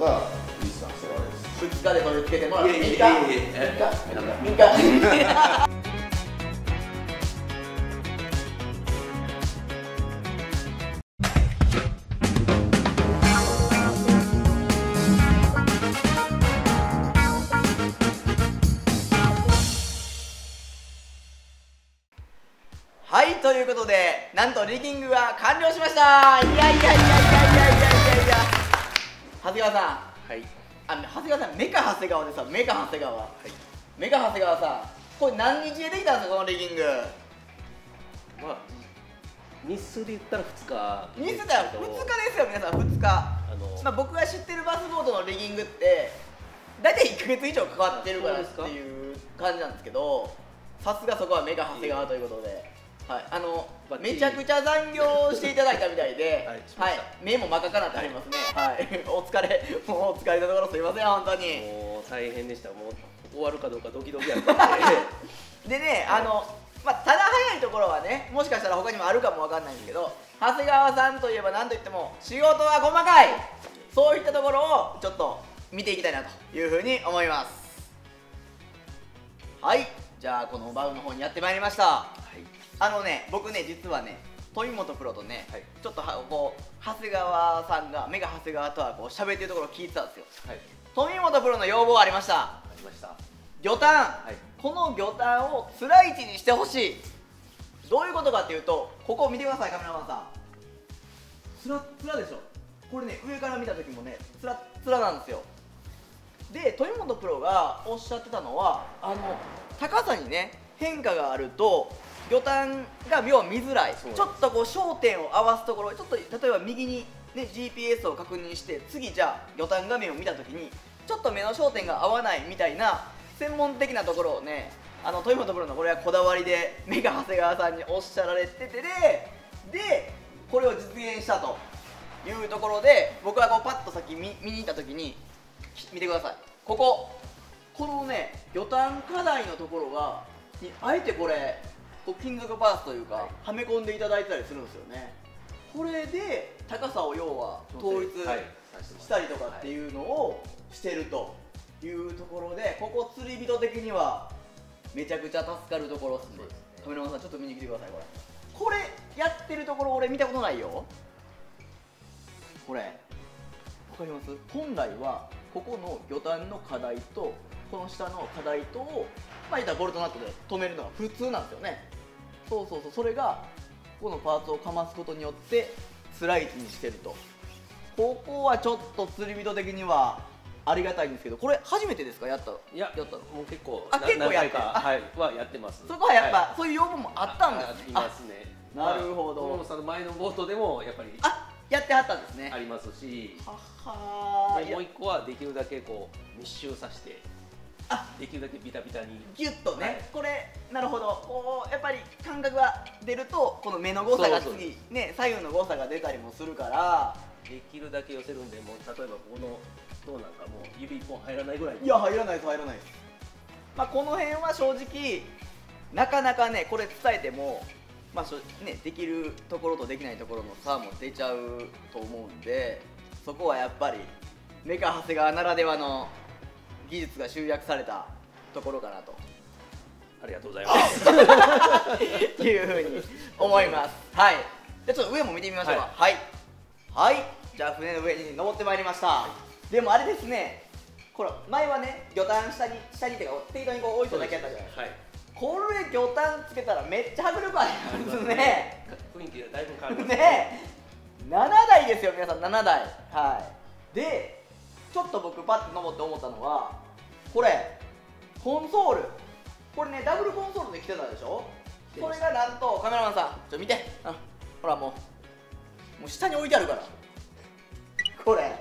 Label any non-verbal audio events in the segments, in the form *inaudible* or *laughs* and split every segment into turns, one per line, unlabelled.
がです。
2日でこれつけてもらって3日3日3日はいということでなんとリギングが完了しました。いやいやいやいやいやいや。長谷川さん。
はい。
あの長谷川さんメカ長谷川でさメカ長谷川、メカ長谷川さんこれ何日でできたんですかこのリギング？
まあ日数で言ったら2日。
日数だよ。2日ですよ皆さん。2日。
あの、
まあ、僕が知ってるバスボートのリギングって大体1か月以上かかってるからっていう感じなんですけどさすがそこはメカ長谷川ということで、はい、あのめちゃくちゃ残業していただいたみたいで、*laughs*
はい
目も真っ赤かなってありますね、はい、*laughs* お疲れ、もうお疲れのところすいません、本当に。
もう大変でした。もう終わるかどうかドキドキやったんで。*laughs*
でね、あの、まあ、ただ早いところはね、もしかしたら他にもあるかもわかんないんですけど、長谷川さんといえば何といっても、仕事は細かい、そういったところをちょっと見ていきたいなというふうに思います。はい、じゃあ、このバウの方にやってまいりました。
はい
あのね、僕ね、実はね、富本プロとね、
はい。
ちょっとはこう長谷川さんが、目が長谷川とはこう喋ってるところを聞いてたんですよ。
はい。
富本プロの要望がありました。
ありました。は
魚探、
い。
この魚探をつらい位置にしてほしい。どういうことかっていうとここを見てくださいカメラマンさん。つらっつらでしょ。これね上から見た時もねつらっつらなんですよ。で豊本プロがおっしゃってたのはあの高さにね変化があると魚探が要は見づらい。ちょっとこう焦点を合わすところちょっと例えば右に、ね、GPS を確認して次じゃあ魚探画面を見た時にちょっと目の焦点が合わないみたいな専門的なところをねあの豊本プロのこれはこだわりで目が長谷川さんにおっしゃられててででこれを実現したというところで僕はこうパッと先見見に行った時に見てください。ここ。このね魚探課題のところがにあえてこれこう金属パーツというか、はめ込んでいただいてたりするんですよね。これで高さを要は統一したりとかって
う
いうのをしてるというところでここ釣り人的にはめちゃくちゃ助かるところですね。
そうですね。
カメラマンさんちょっと見に来てくださいこれ。これやってるところ俺見たことないよ。これ。わかります？本来はここの魚探の課題とこの下の課題とをまあ言ったらボルトナットで止めるのが普通なんですよね。そうそうそう。それがここのパーツをかますことによって辛い位置にしてると。ここはちょっと釣り人的にはありがたいんですけどこれ初めてですか？やったの？
いや
やったの？
もう結構
あ
な
結構やって
何回か
あ *laughs*
はいはやってます。
そこはやっぱ、
はい。
そういう要望もあったんですね。
あますね。
なるほど。
まあさんの前のボートでもやっぱり
ああやってはったんですね。
ありますし。
はは
もう一個はできるだけこう密集させて。
あ
できるだけビタビタに。
ギュッとね、
はい。
これなるほど。こうやっぱり感覚が出るとこの目の誤差が次ね左右の誤差が出たりもするから。
できるだけ寄せるんでもう例えばこの塔なんかもう指一本入らないぐらい。
いや入らないです入らないです。まあこの辺は正直なかなかねこれ伝えてもまあねできるところとできないところの差も出ちゃうと思うんでそこはやっぱりメカ長谷川ならではの技術が集約されたところかなと
ありがとうございます *laughs*
いうふうに思います。はい。じゃあちょっと上も見てみましょうか。はい。はい。じゃあ船の上に登ってまいりました。でもあれですね。これ前はね魚探下に下にっていうか適当にこう置いただけやったじゃないですか。
はい
これ魚探つけたらめっちゃ迫力ありますね。
雰囲気がだいぶ変わります
ね7台ですよ皆さん7台はいでちょっと僕パッと登って思ったのはこれコンソール。これねダブルコンソールで来てたでしょ？これがなんとカメラマンさん。ちょ見て。あほらもう。もう下に置いてあるから。これ。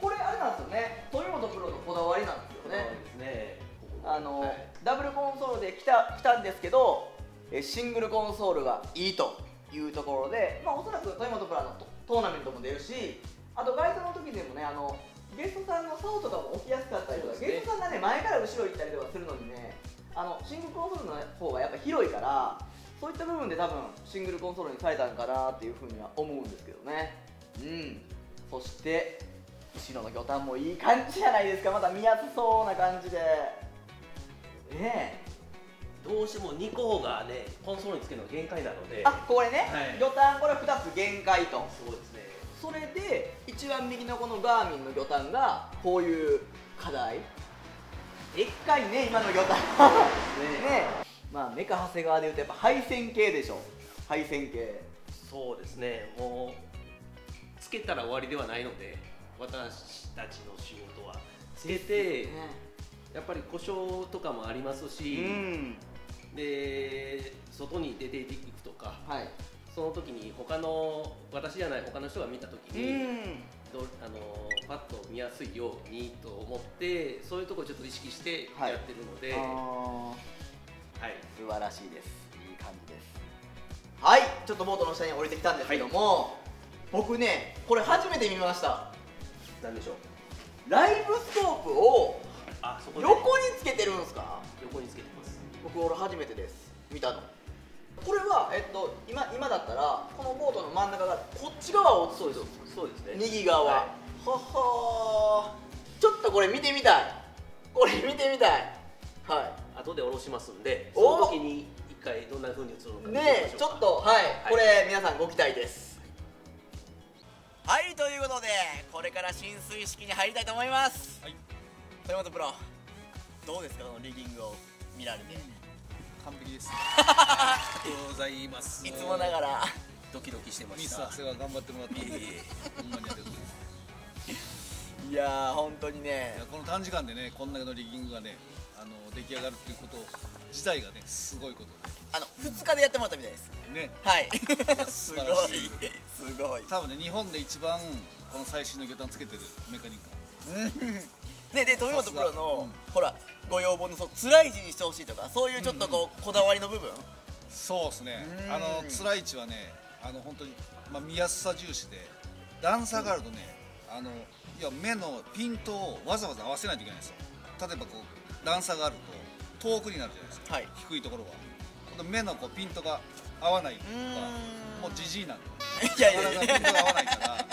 これあれなんですよね。豊本プロのこだわりなんですよね。
そうですね。
あの、
はい。
ダブルコンソールで来た来たんですけどえシングルコンソールがいいというところで、まあ、おそらく豊本プラのトトーナメントも出るしあとガイドの時でもねあのゲストさんの竿とかも置きやすかったりとか、
ね。
ゲストさんがね前から後ろ行ったりとかするのにねあのシングルコンソールの方がやっぱ広いからそういった部分で多分シングルコンソールにされたんかなっていうふうには思うんですけどね。うん。そして後ろの魚探もいい感じじゃないですか。また見やすそうな感じで。ねえ。
どうしても2個がねコンソールにつけるのが限界なので。
あこれね、
はい。
魚探これ2つ限界と。
そうですね
それで一番右のこのガーミンの魚探がこういう課題。でっかいね今の魚探。ね。まあメカ長谷川でいうとやっぱ配線系でしょ。配線系
そうですね。もうつけたら終わりではないので私たちの仕事は。つけてやっぱり故障とかもあります
う
し、
ん。
で外に出ていくとか
はい
その時に他の私じゃない他の人が見た時
う
に、
ん。
どあのパッと見やすいようにと思ってそういうところちょっと意識して
はい。
やってるので、
あ
はい。
ー素晴らしいです。いい感じです。はい。ちょっとボートの下に降りてきたんですけども、僕ねこれ初めて見ました。
なんでしょう？
ライブスコープを横につけてるんですか？
横につけてます。
僕俺初めてです。見たのこれは、えっと、今今だったらこのボートの真ん中がこっち側を映そうですよ。
そうですね。
右側、
は
ははー。ちょっとこれ見てみたい。これ見てみたい。はい。
後で下ろしますんでそ
お
の時に一回どんな風に映るのか
ねちょっとはい、
はい。
これ皆さんご期待です。はいということでこれから浸水式に入りたいと思います。
はい。
豊本プロどうですかこのリギングを見られて、
完璧です。ありがとうございます。
いつもながら
ドキドキしてました。ミス・長谷川頑張ってもらって。ほんまにありがとうござい
やー本当にね
この短時間でね、こんだけのリギングがね、あの出来上がるっていうこと自体がね、すごいこと
あの2日でやってもらったみたいです
で。ね、
はいすごい
素晴らしい
すごい
多分ね、日本で一番この最新の魚探つけてるメカニック。*laughs*
ねで富本プロの、
うん
ほらご要望のそう辛い字にしてほしいとかそういうちょっとこう、こだわりの部分？
そうですね
う。ん
あの辛い位置はね、あの本当にまあ見やすさ重視で、段差があるとね、あのいや目のピントをわざわざ合わせないといけないんですよ。例えばこう段差があると遠くになるじゃないですか。
はい
低いところは。この目のこうピントが合わないとか
うーん。
もうじじいなんで。
いやいやいや。
なかなかピントが合わないから。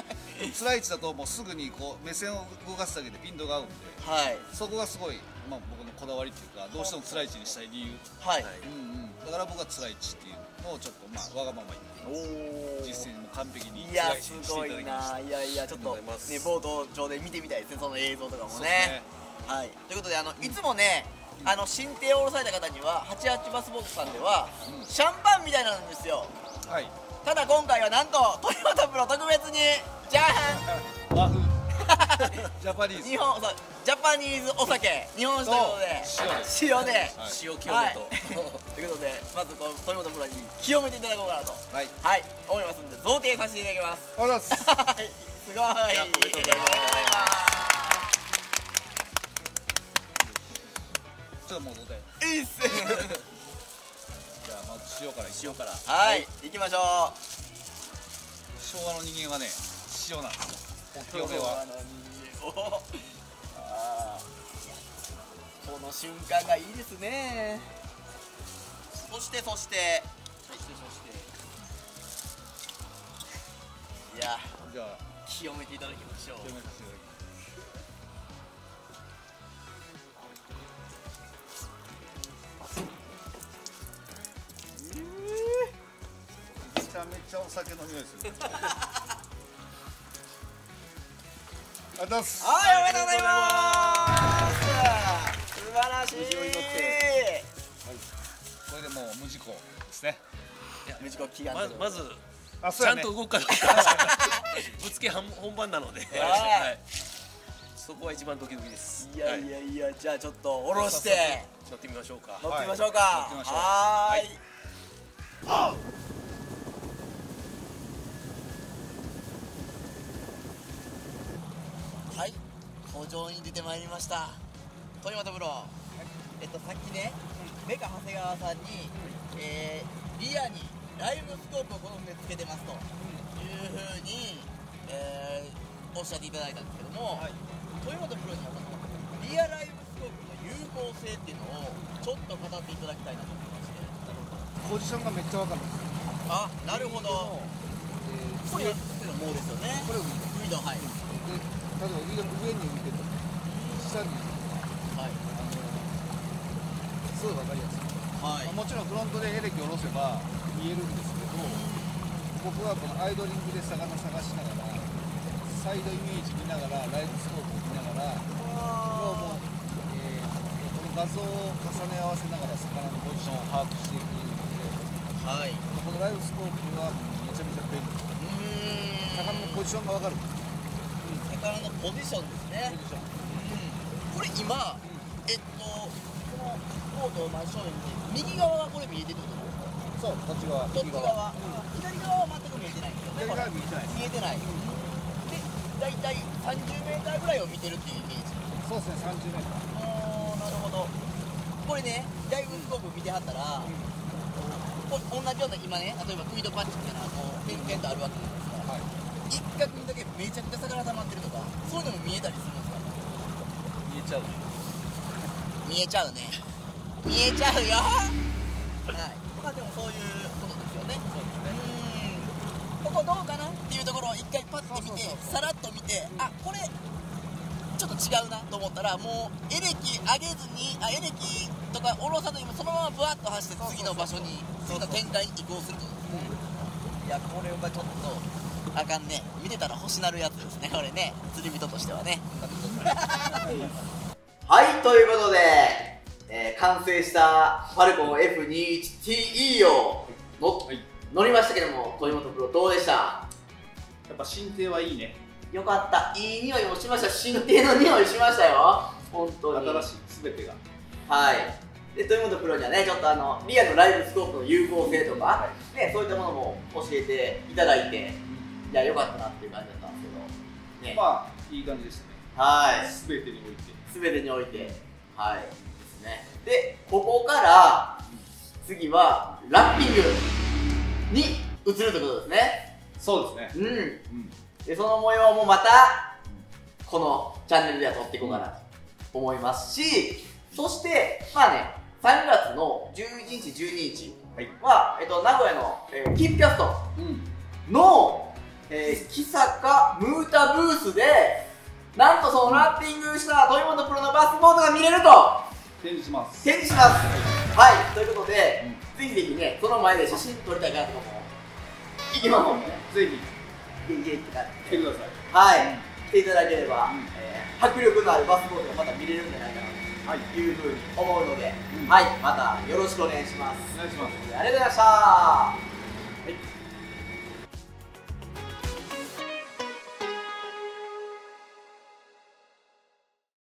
辛い位置だともうすぐにこう目線を動かすだけでピントが合うんで、
はい。
そこがすごいまあ僕のこだわりっていうかどうしても辛い位置にしたい理由。
はい、
うんうん、だから僕は辛い位置っていうのをちょっとまあわがまま言って
おお
実践も完璧に
いや
辛い位置にして
すごい
いただきました。
な。いやいやちょっとねボート上で見てみたいですねその映像とかもね。
ね。
はい。ということであのいつもねあの新艇を下ろされた方には88バスボックスさんでは、
うん。
シャンパンみたいなんですよ。
はい。
ただ今回はなんとトヨタプロ特別にじゃーん
和風。*laughs* ジャパニーズ。
日本そうジャパニーズお酒。日本酒ということで。塩。で。
はい。
塩清めと、
はい。ということでまずこの豊本プロに清めていただこうかなと。
はい。
はい。思いますんで贈呈させていただきます。
ありがとうございます。
はい。すごい
やおめでとうございます
っともう答え
いいっす *laughs*
じゃあまず塩から。
塩から。
はい。行きましょう。
昭和の人間はね塩なんですよ。*laughs*
この瞬間がいいですね。そしてそして。そしてそして。いや。
じゃあ
清めていただきましょう。
清めていただきます。め酒の匂いする。ありがとうございます。
はいおめでとうございます。素晴らしい。
無事を祈って
これでもう無事故ですね。
無事故祈願
まずまず
あ
ちゃんと動くかどうかぶつけ本本番なので、
はい。
はい。そこは一番ドキドキです。
いやいやいや、じゃあちょっと下ろして。
乗ってみましょうか。
乗ってみましょうか、
はい。
はい登場に出てまいりました。豊本プロ、えっとさっきねメカ長谷川さんに、えーリアにライブスコープをこの船つけてますと。いうふうに、えーおっしゃっていただいたんですけども、豊本プロにはこのリアライブスコープの有効性っていうのをちょっと語っていただきたいなと思いまして。
ポジションがめっちゃわかる。んです
あなるほど。これもうですよね。
これ
ウィドはい
で例えば上に浮いてる下に
はい
あのすごい分かりやすい、
はい
まあもちろんフロントでエレキを下ろせば見えるんですけど僕はこのアイドリングで魚探しながらサイドイメージ見ながらライブスコープを見ながらもう、えーこの画像を重ね合わせながら魚のポジションを把握していくので
はい
このライブスコープはめちゃめちゃ便利
う
魚のポジションが分かる
魚のポジションですね。
ポジション。
これ今、えっとこのボートを真正面に右側がこれ見えてるってこと？
そうこっち側
こっち側、左側は全く見えてない。んですよね
左側見えてない。
見えてない、で大体30メーターぐらいを見てるっていうイメージ。
そうですね30メーター。
あーなるほど。これねダイブスコープ見てはったら、これ同じような今ね例えばクイドパッチみたいなこう点々とあるわけじゃないですか。
はい
一角にだけめちゃくちゃ魚溜まってるとかそういうのも見えたりするんですか？
見えちゃう
見えちゃうね見えちゃうよ。はい。まあでもそういうことですよね。うん。ここどうかなっていうところを一回パッて見て
そうそうそうそう。
さらっと見てあこれちょっと違うなと思ったらもうエレキ上げずにあエレキとか下ろさずにもそのままブワッと走って次の場所に次の展開に移行すると。いやこれはちょっとあかんね。見てたら星なるやつですね。これね。釣り人としてはね。*laughs* はいということで、えー完成したファルコン F21TE を乗,、
はい。
乗りましたけども豊本プロどうでした？
やっぱ進呈はいいね。
よかった。いい匂いもしました。新定の匂いしましたよ。本当に。
新しい全てが。
はい。で豊本プロにはねちょっとあのリアのライブスコープの有効性とか、ね、そういったものも教えていただいていやよかったなっていう感じだったんですけど。ね、
まあいい感じですね。
はい。
全てにおいて。
全てにおいて。はい。ですね。でここから次はラッピングに移るということですね。
そうですね。
うん。
うん。
でその模様もまたこのチャンネルでは撮っていこうかなと思いますしそしてまあね3月の11日12日
はい。
は、えっと、名古屋の、えーキープキャスト
うん。
の、えー、木坂ムータブースでなんとそのラッピングした豊本プロのバスボードが見れると。
展示します。
展示します。はい。ということで、ぜひぜひねその前で写真撮りたいなとかも行きますもんね
ぜひ
いけい。けって感じ
来てください。
はい、来ていただければ、
うん。
えー迫力のあるバスボードがまた見れるんじゃないかな
はい
というふうに思うので、
うん。
はい。またよろしくお願いします。
お願いします。
ありがとうございました